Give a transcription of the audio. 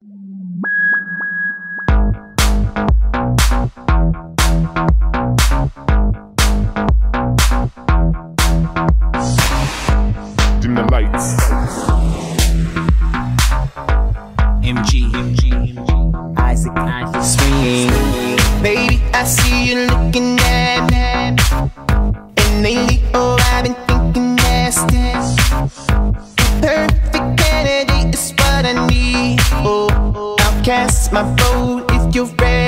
Dim the lights. MG, MG, MG. Isaac, Isaac, swing. Baby, I see you looking at me. And lately, oh, I've been thinking nasty. Perfect cast my vote if you're ready.